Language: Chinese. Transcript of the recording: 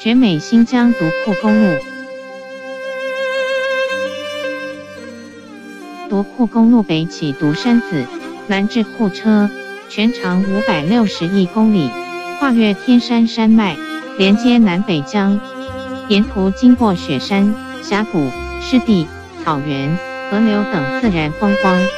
绝美新疆独库公路。独库公路北起独山子南至库车全长五百六十一公里跨越天山山脉连接南北疆沿途经过雪山峡谷湿地草原河流等自然风光。